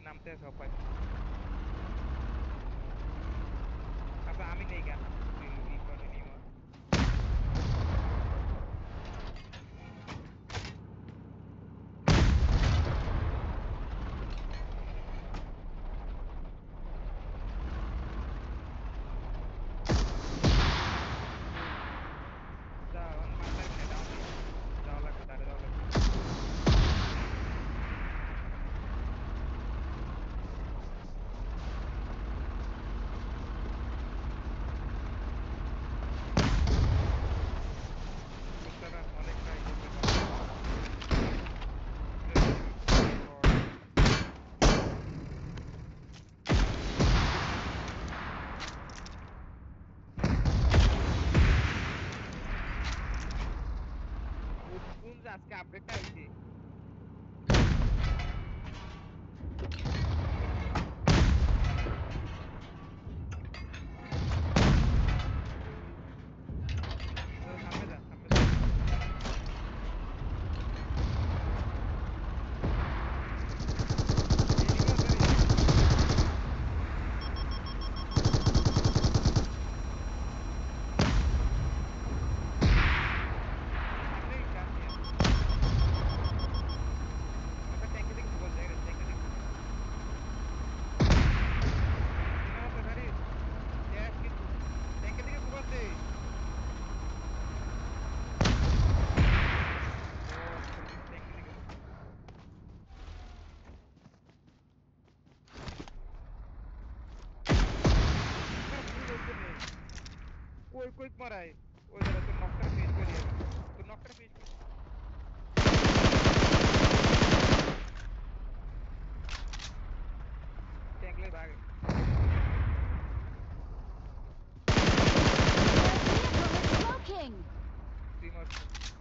নামতে সবাই That's cabra, cai. कोई कोई मरा है वो जरा तो नॉक्टर पेज पे दिया तो नॉक्टर पेज पे टैंक ले भाग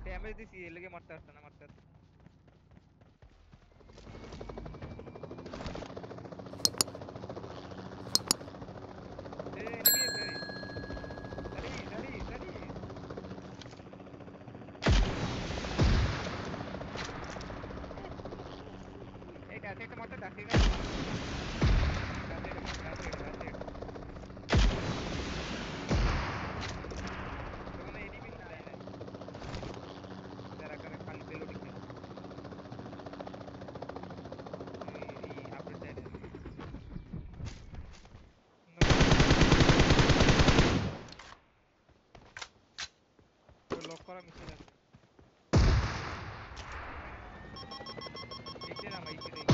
डैमेज दिसी लगे मरता है ना मरता है ব্লক করা মিছিল আছে দেখতে না ভাই সেটাই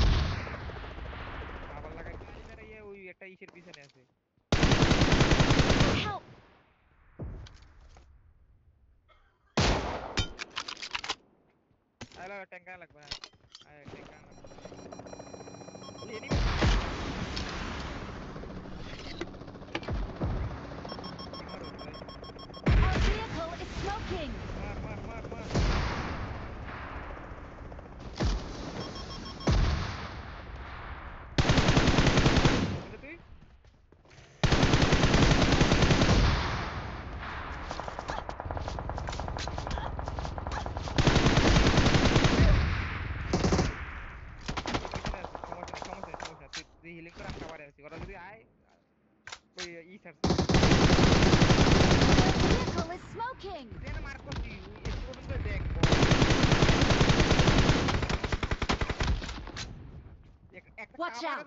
আবার লাগাই মেরা ইয়ে ওই একটা ইসের পিছনে আছে আরে লাগবে ট্যাঙ্কা লাগবে হ্যাঁ ট্যাঙ্কা লাগবে Y le corran cabareas, y ahora le dije, ay, voy a ir a Ethers. is smoking? Watch out!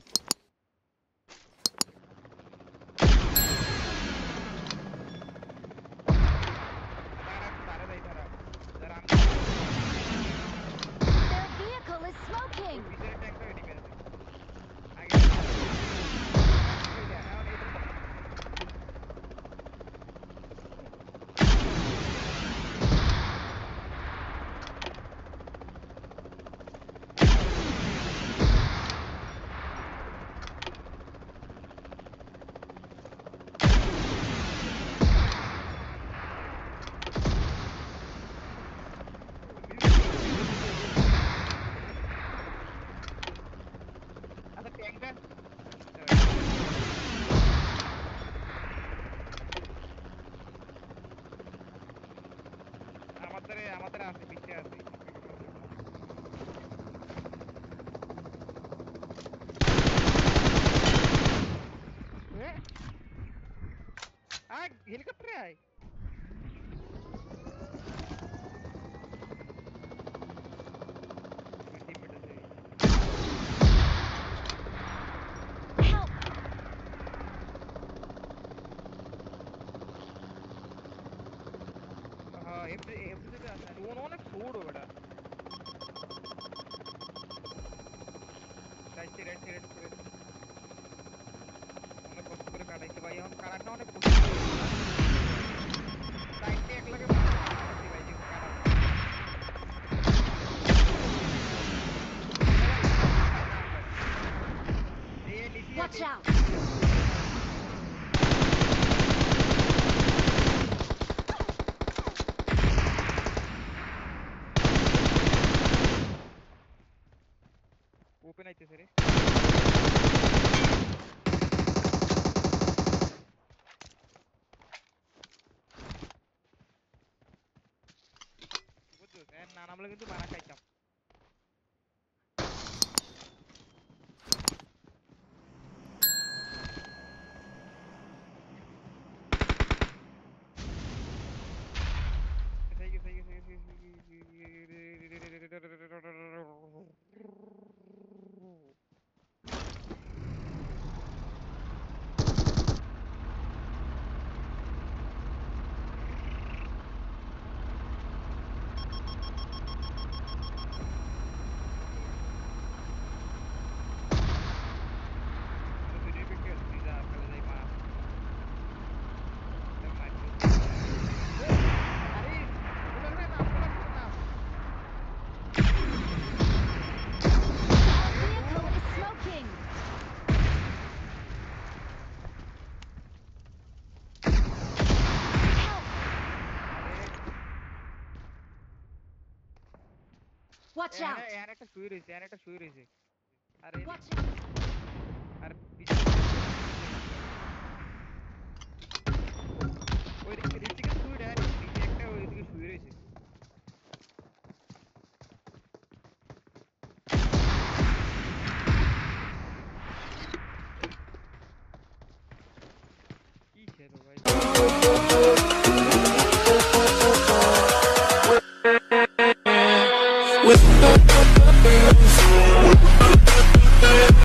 टुकड़े टुकड़े हमने बहुत टुकड़े काटे के भाई हम काट ना उन्हें साइड से एक लगे भाई जी काटा Watch out! আমরা কিন্তু মারা খাইতাম Watch out! একটা শুয়ে রয়েছে আর একটা শুয়ে রয়েছে আরে Watch out! আর পিছনে- ওই দিকে রিচিকে শুয়ে দেয় রিচি একটা ওইদিকে শুয়ে রয়েছে